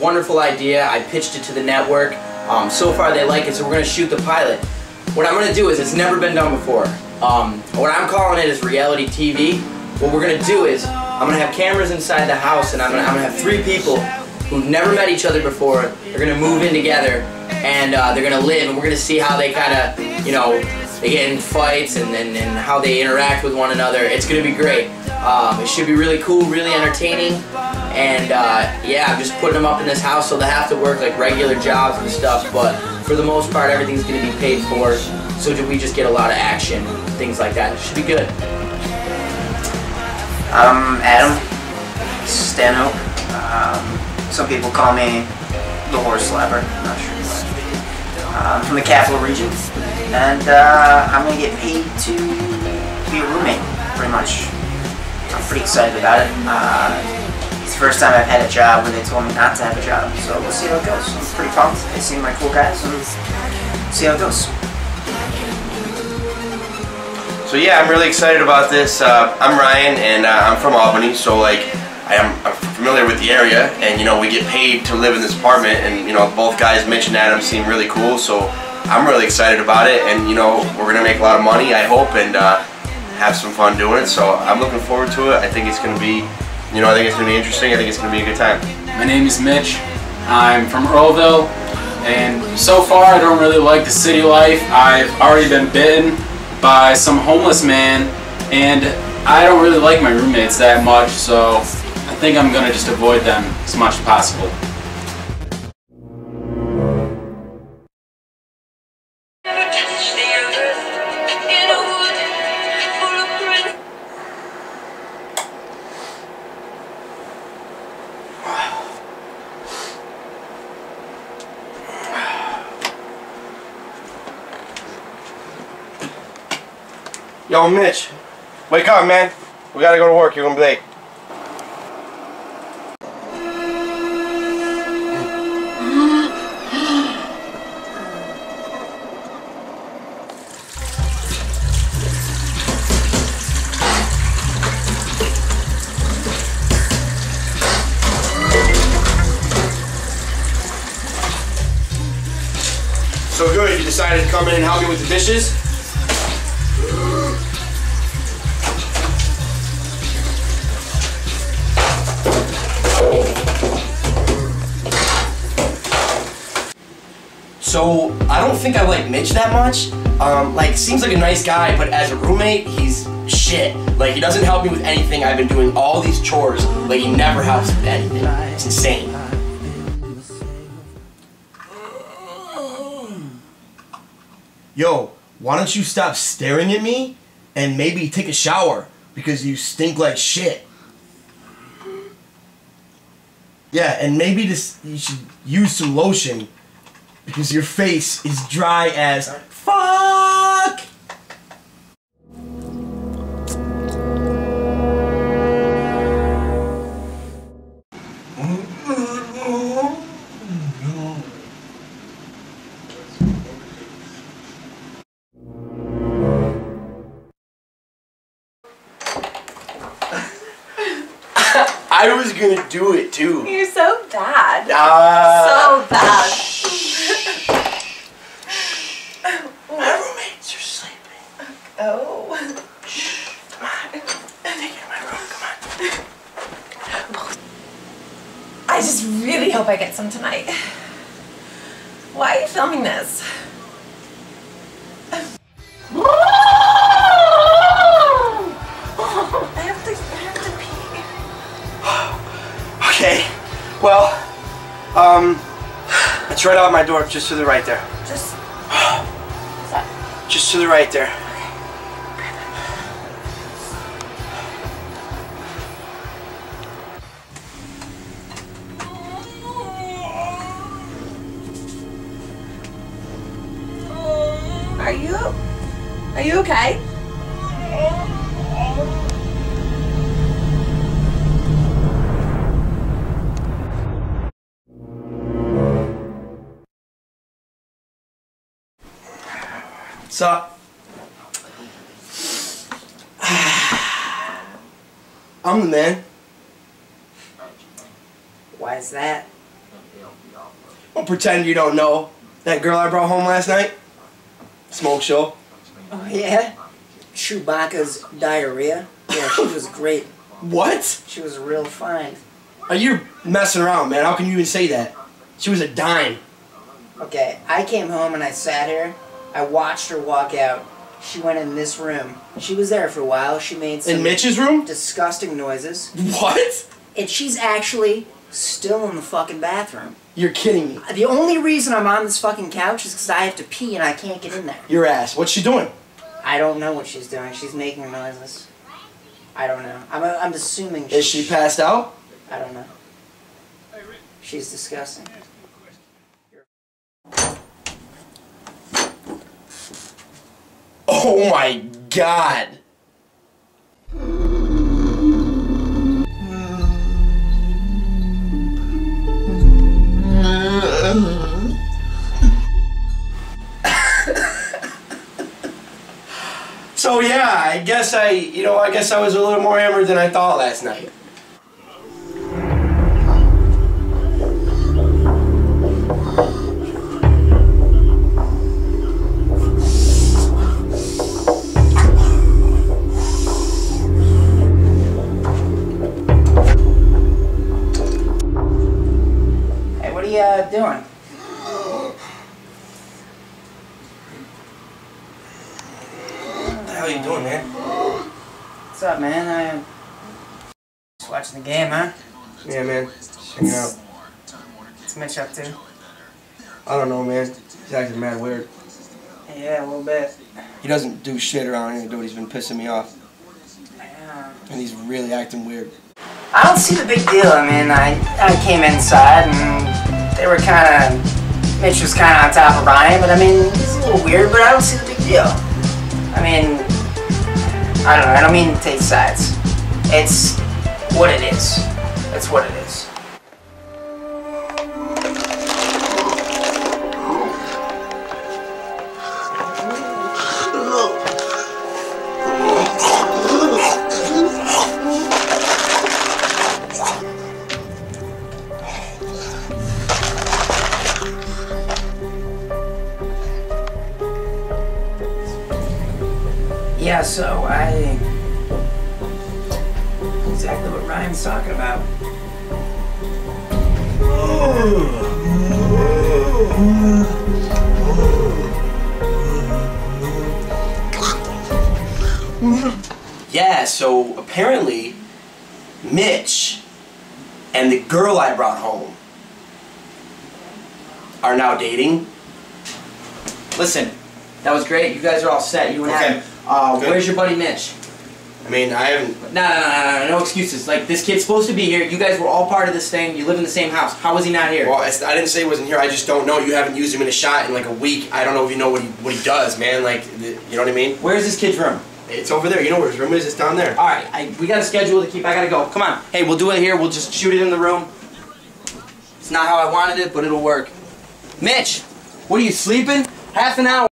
wonderful idea. I pitched it to the network. Um, so far they like it, so we're gonna shoot the pilot. What I'm gonna do is, it's never been done before. Um, what I'm calling it is reality TV. What we're gonna do is, I'm gonna have cameras inside the house and I'm gonna, I'm gonna have three people who've never met each other before. They're gonna move in together and uh, they're gonna live and we're gonna see how they kind of, you know, they get in fights and, and, and how they interact with one another. It's gonna be great. Um, it should be really cool, really entertaining. And uh, yeah, I'm just putting them up in this house so they have to work like regular jobs and stuff. But for the most part, everything's gonna be paid for. So we just get a lot of action, things like that. It should be good. I'm Adam Stanhope. Um, some people call me the horse slapper. I'm not sure I'm from the capital region, and uh, I'm gonna get paid to be a roommate, pretty much. I'm pretty excited about it. Uh, it's the first time I've had a job where they told me not to have a job, so we'll see how it goes. I'm pretty pumped. They seem like cool guys, and see how it goes. So yeah, I'm really excited about this. Uh, I'm Ryan, and uh, I'm from Albany, so like I am I'm familiar with the area, and you know we get paid to live in this apartment, and you know both guys, Mitch and Adam, seem really cool. So I'm really excited about it, and you know we're gonna make a lot of money, I hope, and uh, have some fun doing it. So I'm looking forward to it. I think it's gonna be, you know, I think it's gonna be interesting. I think it's gonna be a good time. My name is Mitch. I'm from Earlville, and so far I don't really like the city life. I've already been bitten by some homeless man, and I don't really like my roommates that much, so I think I'm gonna just avoid them as much as possible. Yo, Mitch, wake up, man. We gotta go to work. You're gonna be late. So good, you decided to come in and help me with the dishes? So I don't think I like Mitch that much. Um, like seems like a nice guy, but as a roommate, he's shit. Like he doesn't help me with anything. I've been doing all these chores, like he never helps with anything. It's insane. Yo, why don't you stop staring at me and maybe take a shower because you stink like shit. Yeah, and maybe this you should use some lotion because your face is dry as fuck. I was gonna do it too. You're so bad. Uh, so bad. My roommates are sleeping. Oh. Come on. Take it in my room. Come on. I just really hope I get some tonight. Why are you filming this? I have to, I have to pee. Okay. Well, um, it's right out my door, just to the right there. Just. Just to the right there. What's up? I'm the man. Why is that? Don't pretend you don't know that girl I brought home last night. Smoke show. Oh yeah? Chewbacca's diarrhea? Yeah, she was great. What? She was real fine. Are you messing around, man? How can you even say that? She was a dime. Okay, I came home and I sat here. I watched her walk out. She went in this room. She was there for a while. She made some In Mitch's room? disgusting noises. What? And she's actually still in the fucking bathroom. You're kidding me. The only reason I'm on this fucking couch is because I have to pee and I can't get in there. Your ass. What's she doing? I don't know what she's doing. She's making noises. I don't know. I'm, I'm assuming Is she passed out? I don't know. She's disgusting. Oh my god. so yeah, I guess I, you know, I guess I was a little more hammered than I thought last night. You doing, man? What's up, man? I just watching the game, huh? Yeah, man. Hanging out. What's Mitch up to? I don't know, man. He's acting mad weird. Yeah, a little bit. He doesn't do shit around here, dude. He's been pissing me off. Yeah. And he's really acting weird. I don't see the big deal. I mean, I, I came inside and they were kind of, Mitch was kind of on top of Ryan, but I mean, it's a little weird, but I don't see the big deal. I mean, I don't know, I don't mean to take sides. It's what it is. It's what it is. Yeah, so I. Exactly what Ryan's talking about. Yeah, so apparently, Mitch and the girl I brought home are now dating. Listen, that was great. You guys are all set. You and Okay. Adam. Uh, where's your buddy Mitch? I mean, I haven't. No, no, no, no, no, no excuses. Like this kid's supposed to be here. You guys were all part of this thing. You live in the same house. How was he not here? Well, it's, I didn't say he wasn't here. I just don't know. You haven't used him in a shot in like a week. I don't know if you know what he what he does, man. Like, you know what I mean? Where's this kid's room? It's over there. You know where his room is? It's down there. All right, I, we got a schedule to keep. I gotta go. Come on. Hey, we'll do it here. We'll just shoot it in the room. It's not how I wanted it, but it'll work. Mitch, what are you sleeping? Half an hour.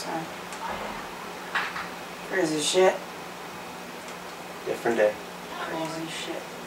Sorry. Crazy shit. Different day. Crazy shit.